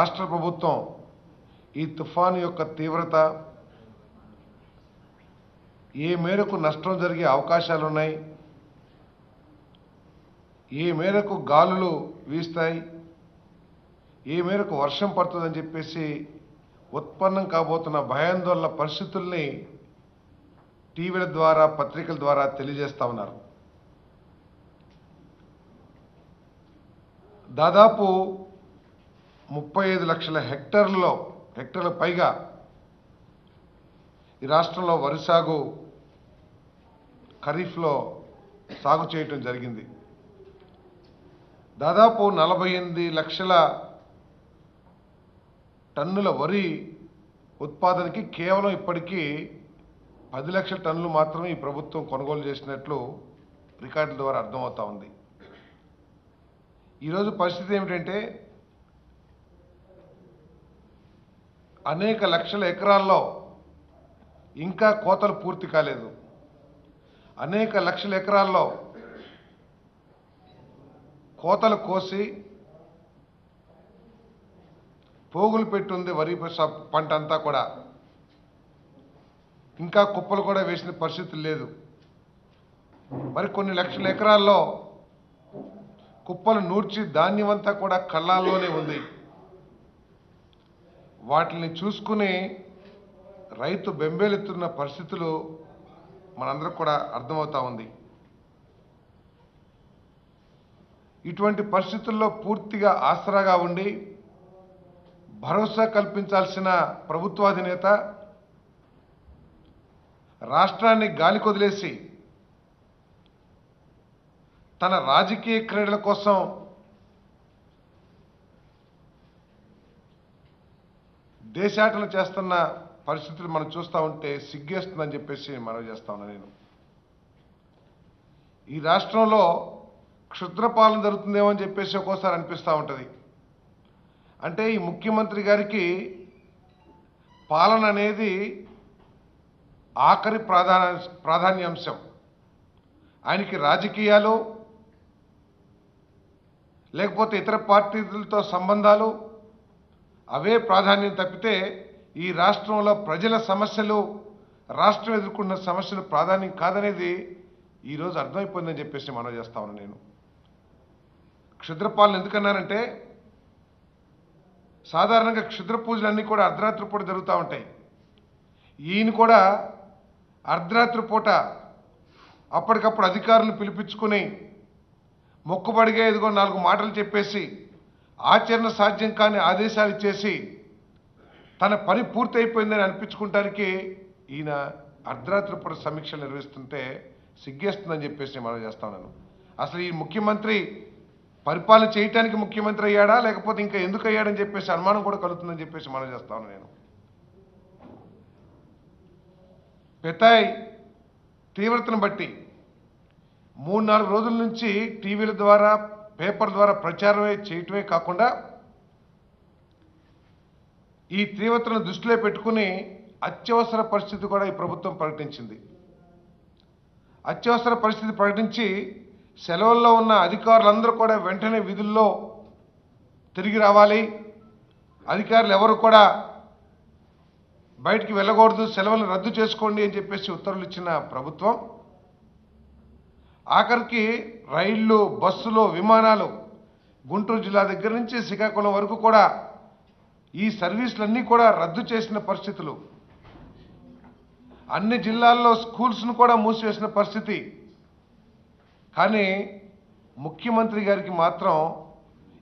రాష్ట్ర ప్రభుత్వం ఈ తుఫాను యొక్క తీవ్రత ఏ మేరకు నష్టం జరిగే అవకాశాలు ఉన్నాయి ఏ మేరకు గాలులు వీస్తాయి ఏ మేరకు వర్షం పడుతుందని చెప్పేసి ఉత్పన్నం కాబోతున్న భయాందోళన పరిస్థితుల్ని టీవీల ద్వారా పత్రికల ద్వారా తెలియజేస్తూ ఉన్నారు. దాదాపు ముప్పై ఐదు లక్షల హెక్టర్లలో హెక్టర్ల పైగా ఈ రాష్ట్రంలో వరి సాగు ఖరీఫ్లో సాగు చేయటం జరిగింది. దాదాపు నలభై ఎనిమిది లక్షల టన్నుల వరి ఉత్పాదనకి కేవలం ఇప్పటికీ పది లక్షల టన్నులు మాత్రమే ఈ ప్రభుత్వం కొనుగోలు చేసినట్లు రికార్డుల ద్వారా అర్థమవుతా ఉంది. ఈరోజు పరిస్థితి ఏమిటంటే అనేక లక్షల ఎకరాల్లో ఇంకా కోతలు పూర్తి కాలేదు. అనేక లక్షల ఎకరాల్లో కోతలు కోసి పోగులు పెట్టుంది వరి పంట అంతా కూడా. ఇంకా కుప్పలు కూడా వేసిన పరిస్థితి లేదు. మరి కొన్ని లక్షల ఎకరాల్లో కుప్పలు నూర్చి ధాన్యం అంతా కూడా కళ్ళాల్లోనే ఉంది. వాటిని చూసుకుని రైతు బెంబేలెత్తున్న పరిస్థితులు మనందరికి కూడా అర్థమవుతా ఉంది. ఇటువంటి పరిస్థితుల్లో పూర్తిగా ఆసరాగా ఉండి భరోసా కల్పించాల్సిన ప్రభుత్వాధినేత రాష్ట్రాన్ని గాలి కొదిలేసి తన రాజకీయ క్రీడల కోసం దేశాటన చేస్తున్న పరిస్థితులు మనం చూస్తూ ఉంటే సిగ్గేస్తుందని చెప్పేసి మనం చేస్తా ఉన్నా నేను. ఈ రాష్ట్రంలో క్షుద్రపాలన జరుగుతుందేమో అని చెప్పేసి ఒక్కోసారి అనిపిస్తూ ఉంటుంది. అంటే ఈ ముఖ్యమంత్రి గారికి పాలన అనేది ఆఖరి ప్రాధాన్య ప్రాధాన్యాంశం. ఆయనకి రాజకీయాలు లేకపోతే ఇతర పార్టీలతో సంబంధాలు అవే ప్రాధాన్యం తప్పితే ఈ రాష్ట్రంలో ప్రజల సమస్యలు రాష్ట్రం ఎదుర్కొన్న సమస్యలు ప్రాధాన్యం కాదనేది ఈరోజు అర్థమైపోయిందని చెప్పేసి మనం చేస్తా ఉన్నాను నేను. క్షుద్రపాలన ఎందుకన్నానంటే సాధారణంగా క్షుద్ర పూజలన్నీ కూడా అర్ధరాత్రి పూట జరుగుతూ ఉంటాయి. ఈయన కూడా అర్ధరాత్రి పూట అప్పటికప్పుడు అధికారులు పిలిపించుకుని మొక్కుబడిగా ఎదుగో నాలుగు మాటలు చెప్పేసి ఆచరణ సాధ్యం కాని ఆదేశాలు ఇచ్చేసి తన పని పూర్తయిపోయిందని అనిపించుకుంటానికి ఈయన అర్ధరాత్రి పూట సమీక్షలు నిర్వహిస్తుంటే సిగ్గేస్తుందని చెప్పేసి మనం చేస్తాను అసలు ఈ ముఖ్యమంత్రి పరిపాలన చేయటానికి ముఖ్యమంత్రి అయ్యాడా? లేకపోతే ఇంకా ఎందుకు అయ్యాడని చెప్పేసి అనుమానం కూడా కలుగుతుందని చెప్పేసి మనం చేస్తాను నేను. పెతాయ్ తీవ్రతను బట్టి మూడు నాలుగు రోజుల నుంచి టీవీల ద్వారా పేపర్ ద్వారా ప్రచారమే చేయటమే కాకుండా ఈ తీవ్రతను దృష్టిలో పెట్టుకుని అత్యవసర పరిస్థితి కూడా ఈ ప్రభుత్వం ప్రకటించింది. అత్యవసర పరిస్థితి ప్రకటించి సెలవుల్లో ఉన్న అధికారులందరూ కూడా వెంటనే విధుల్లో తిరిగి రావాలి. అధికారులు ఎవరు కూడా బయటికి వెళ్ళకూడదు. సెలవులను రద్దు చేసుకోండి అని చెప్పేసి ఉత్తర్వులు ఇచ్చిన ప్రభుత్వం ఆఖరికి రైళ్ళు బస్సులు విమానాలు గుంటూరు జిల్లా దగ్గర నుంచి శ్రీకాకుళం వరకు కూడా ఈ సర్వీసులన్నీ కూడా రద్దు చేసిన పరిస్థితులు. అన్ని జిల్లాల్లో స్కూల్స్ను కూడా మూసివేసిన పరిస్థితి. కానీ ముఖ్యమంత్రి గారికి మాత్రం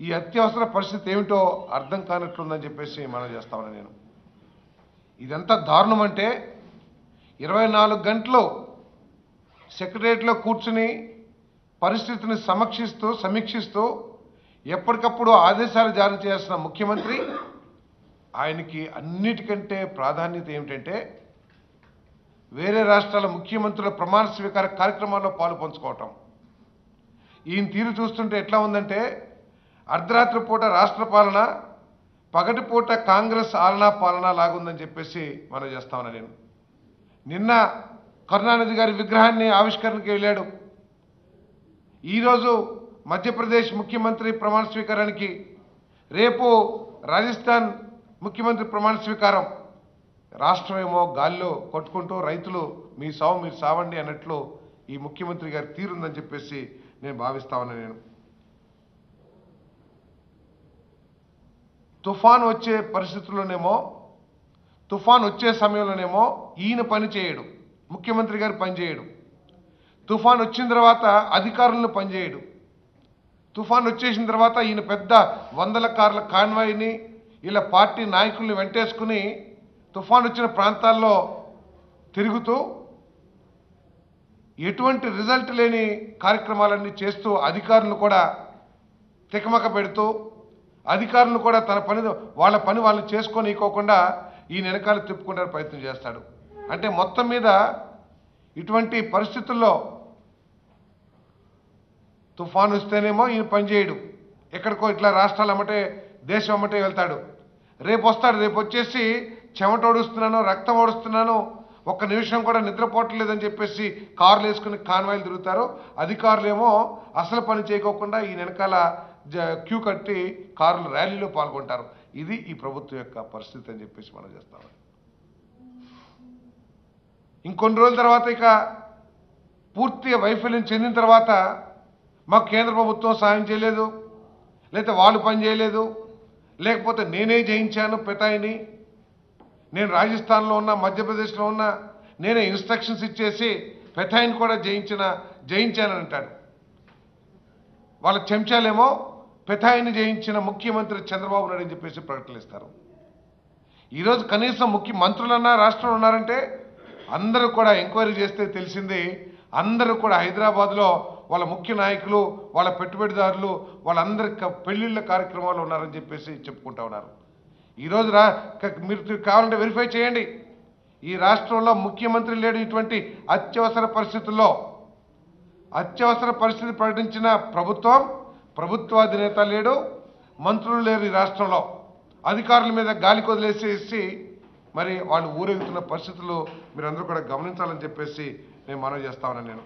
ఈ అత్యవసర పరిస్థితి ఏమిటో అర్థం కానట్లుందని చెప్పేసి మనం చేస్తామని నేను. ఇదెంత దారుణం అంటే ఇరవై నాలుగు గంటలు సెక్రటరియట్లో కూర్చుని పరిస్థితిని సమీక్షిస్తూ సమీక్షిస్తూ ఎప్పటికప్పుడు ఆదేశాలు జారీ చేసిన ముఖ్యమంత్రి ఆయనకి అన్నిటికంటే ప్రాధాన్యత ఏమిటంటే వేరే రాష్ట్రాల ముఖ్యమంత్రుల ప్రమాణ స్వీకార కార్యక్రమాల్లో పాలు పంచుకోవటం. ఈయన తీరు చూస్తుంటే ఎట్లా ఉందంటే అర్ధరాత్రి పూట రాష్ట్ర పాలన పగటిపూట కాంగ్రెస్ ఆలనా పాలన లాగుందని చెప్పేసి మనం చేస్తామని నేను. నిన్న కరుణానిధి గారి విగ్రహాన్ని ఆవిష్కరణకి వెళ్ళాడు. ఈరోజు మధ్యప్రదేశ్ ముఖ్యమంత్రి ప్రమాణ స్వీకారానికి రేపు రాజస్థాన్ ముఖ్యమంత్రి ప్రమాణ స్వీకారం. రాష్ట్రమేమో గాల్లో కొట్టుకుంటూ రైతులు మీ సావు మీరు సావండి అన్నట్లు ఈ ముఖ్యమంత్రి గారి తీరుందని చెప్పేసి నేను భావిస్తామని నేను. తుఫాన్ వచ్చే పరిస్థితుల్లోనేమో తుఫాన్ వచ్చే సమయంలోనేమో ఈయన పని చేయడు. ముఖ్యమంత్రి గారు పనిచేయడు. తుఫాన్ వచ్చిన తర్వాత అధికారులను పనిచేయడు. తుఫాన్ వచ్చేసిన తర్వాత ఈయన పెద్ద వందల కార్ల కాన్వాయ్ని ఇలా పార్టీ నాయకుల్ని వెంటేసుకుని తుఫాన్ వచ్చిన ప్రాంతాల్లో తిరుగుతూ ఎటువంటి రిజల్ట్ లేని కార్యక్రమాలన్నీ చేస్తూ అధికారులను కూడా తికమక పెడుతూ అధికారులను కూడా తన పని వాళ్ళ పని వాళ్ళు చేసుకోనీకోకుండా ఈ వెనకాల తిప్పుకుంటారు ప్రయత్నం చేస్తాడు. అంటే మొత్తం మీద ఇటువంటి పరిస్థితుల్లో తుఫాన్ వస్తేనేమో ఈయన పనిచేయడు ఎక్కడికో ఇట్లా రాష్ట్రాలు అమ్మటే దేశం అమ్మటే వెళ్తాడు. రేపు వస్తాడు రేపు వచ్చేసి చెమట ఓడుస్తున్నాను రక్తం ఓడుస్తున్నాను ఒక్క నిమిషం కూడా నిద్రపోవట్లేదని చెప్పేసి కార్లు వేసుకుని కాన్వాయిలు తిరుగుతారు. అధికారులేమో అసలు పని చేయకోకుండా ఈ వెనకాల జ- క్యూ కట్టి కార్లు ర్యాలీలో పాల్గొంటారు. ఇది ఈ ప్రభుత్వం యొక్క పరిస్థితి అని చెప్పేసి మనం చేస్తాం. ఇంకొన్ని రోజుల తర్వాత ఇక పూర్తిగా వైఫల్యం చెందిన తర్వాత మాకు కేంద్ర ప్రభుత్వం సాయం చేయలేదు లేకపోతే వాళ్ళు పని చేయలేదు లేకపోతే నేనే జయించాను పెతాయిని నేను రాజస్థాన్లో ఉన్న మధ్యప్రదేశ్లో ఉన్న నేనే ఇన్స్ట్రక్షన్స్ ఇచ్చేసి పెథాయిని కూడా జయించిన జయించానని అంటాడు. వాళ్ళ చెంచాలేమో పెథాయిని జయించిన ముఖ్యమంత్రి చంద్రబాబు నాయుడు అని చెప్పేసి ప్రకటనలు ఇస్తారు. ఈరోజు కనీసం ముఖ్య మంత్రులన్నా రాష్ట్రంలో ఉన్నారంటే అందరూ కూడా ఎంక్వైరీ చేస్తే తెలిసింది అందరూ కూడా హైదరాబాద్లో వాళ్ళ ముఖ్య నాయకులు వాళ్ళ పెట్టుబడిదారులు వాళ్ళందరి పెళ్ళిళ్ళ కార్యక్రమాలు ఉన్నారని చెప్పేసి చెప్పుకుంటా ఉన్నారు. ఈరోజు రా మీరు కావాలంటే వెరిఫై చేయండి. ఈ రాష్ట్రంలో ముఖ్యమంత్రి లేడు ఇటువంటి అత్యవసర పరిస్థితుల్లో. అత్యవసర పరిస్థితి ప్రకటించిన ప్రభుత్వం ప్రభుత్వాధినేత లేడు మంత్రులు లేరు ఈ రాష్ట్రంలో. అధికారుల మీద గాలి కొదిలేసేసి మరి వాళ్ళు ఊరేగుతున్న పరిస్థితులు మీరందరూ కూడా గమనించాలని చెప్పేసి నేను మనవి చేస్తా ఉన్నాను నేను.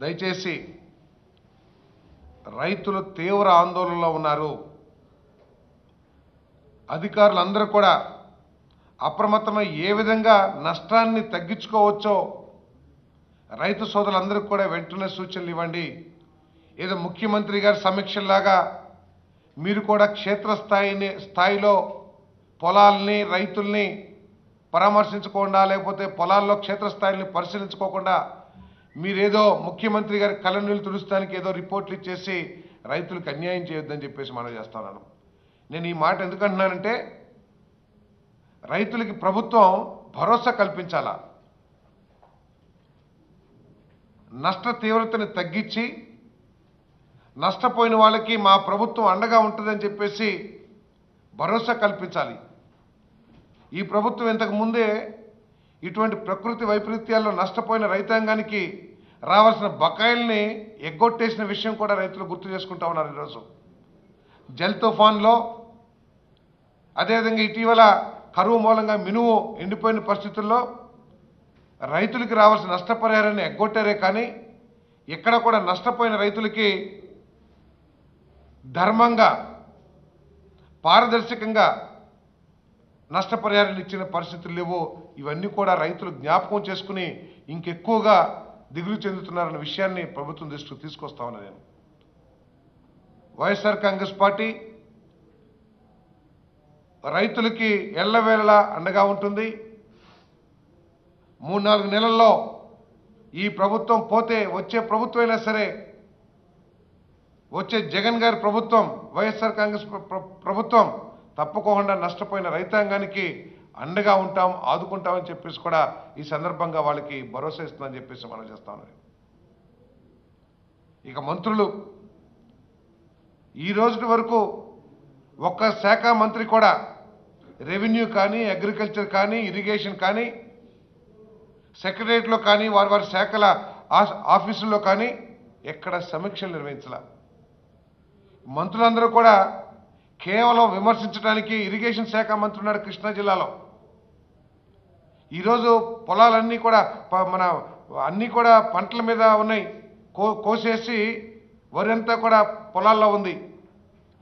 దయచేసి రైతులు తీవ్ర ఆందోళనలో ఉన్నారు. అధికారులందరూ కూడా అప్రమత్తమై ఏ విధంగా నష్టాన్ని తగ్గించుకోవచ్చో రైతు సోదరులందరికీ కూడా వెంటనే సూచనలు ఇవ్వండి. ఏదో ముఖ్యమంత్రి గారి సమీక్షలాగా మీరు కూడా క్షేత్రస్థాయిని స్థాయిలో పొలాల్ని రైతుల్ని పరామర్శించకుండా లేకపోతే పొలాల్లో క్షేత్రస్థాయిని పరిశీలించుకోకుండా మీరేదో ముఖ్యమంత్రి గారి కళ్ళనీళ్ళు తుడుస్తానికి ఏదో రిపోర్ట్లు ఇచ్చేసి రైతులకు అన్యాయం చేయొద్దని చెప్పేసి మనం చేస్తున్నాను నేను ఈ మాట ఎందుకంటున్నానంటే రైతులకి ప్రభుత్వం భరోసా కల్పించాలా? నష్ట తీవ్రతని తగ్గించి నష్టపోయిన వాళ్ళకి మా ప్రభుత్వం అండగా ఉంటుందని చెప్పేసి భరోసా కల్పించాలి. ఈ ప్రభుత్వం ఇంతకు ముందే ఇటువంటి ప్రకృతి వైపరీత్యాల్లో నష్టపోయిన రైతాంగానికి రావాల్సిన బకాయిల్ని ఎగ్గొట్టేసిన విషయం కూడా రైతులు గుర్తు చేసుకుంటా ఉన్నారు ఈరోజు. జల్ తుఫాన్లో అదేవిధంగా ఇటీవల కరువు మూలంగా మినువు ఎండిపోయిన పరిస్థితుల్లో రైతులకి రావాల్సిన నష్టపరిహారాన్ని ఎగ్గొట్టారే కానీ ఎక్కడ కూడా నష్టపోయిన రైతులకి ధర్మంగా పారదర్శకంగా నష్టపరిహారాలు ఇచ్చిన పరిస్థితులు లేవో ఇవన్నీ కూడా రైతులు జ్ఞాపకం చేసుకుని ఇంకెక్కువగా దిగులు చెందుతున్నారన్న విషయాన్ని ప్రభుత్వం దృష్టికి తీసుకొస్తా ఉన్నా నేను. వైఎస్ఆర్ కాంగ్రెస్ పార్టీ రైతులకి ఎల్లవేళలా అండగా ఉంటుంది. మూడు నాలుగు నెలల్లో ఈ ప్రభుత్వం పోతే వచ్చే ప్రభుత్వం అయినా సరే వచ్చే జగన్ గారి ప్రభుత్వం వైఎస్ఆర్ కాంగ్రెస్ ప్రభుత్వం తప్పకుండా నష్టపోయిన రైతాంగానికి అండగా ఉంటాం ఆదుకుంటామని చెప్పేసి కూడా ఈ సందర్భంగా వాళ్ళకి భరోసా ఇస్తుందని చెప్పేసి మనం చేస్తామని ఇక మంత్రులు ఈ రోజుటి వరకు ఒక్క శాఖ మంత్రి కూడా రెవెన్యూ కానీ అగ్రికల్చర్ కానీ ఇరిగేషన్ కానీ సెక్రటరియట్లో కానీ వారి వారి శాఖల ఆఫీసుల్లో కానీ ఎక్కడ సమీక్షలు నిర్వహించాల. మంత్రులందరూ కూడా కేవలం విమర్శించడానికి ఇరిగేషన్ శాఖ మంత్రి ఉన్నాడు కృష్ణా జిల్లాలో. ఈరోజు పొలాలన్నీ కూడా ప- మన అన్నీ కూడా పంటల మీద ఉన్నాయి. కో కోసేసి వరి అంతా కూడా పొలాల్లో ఉంది.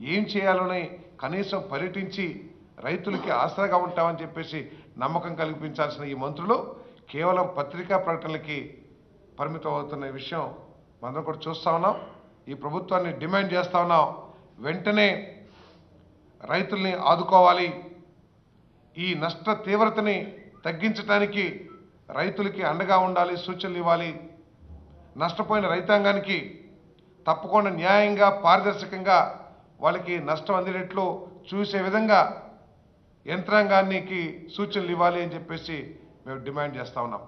ఏం చేయాలని కనీసం పర్యటించి రైతులకి ఆసరాగా ఉంటామని చెప్పేసి నమ్మకం కల్పించాల్సిన ఈ మంత్రులు కేవలం పత్రికా ప్రకటనలకి పరిమితం అవుతున్న విషయం మనం కూడా చూస్తా ఉన్నాం. ఈ ప్రభుత్వాన్ని డిమాండ్ చేస్తా ఉన్నాం. వెంటనే రైతుల్ని ఆదుకోవాలి. ఈ నష్ట తీవ్రతని తగ్గించడానికి రైతులకి అండగా ఉండాలి సూచనలు ఇవ్వాలి. నష్టపోయిన రైతాంగానికి తప్పకుండా న్యాయంగా పారదర్శకంగా వాళ్ళకి నష్టం అందేటట్లు చూసే విధంగా యంత్రాంగానికి సూచనలు ఇవ్వాలి అని చెప్పేసి మేము డిమాండ్ చేస్తా ఉన్నాం.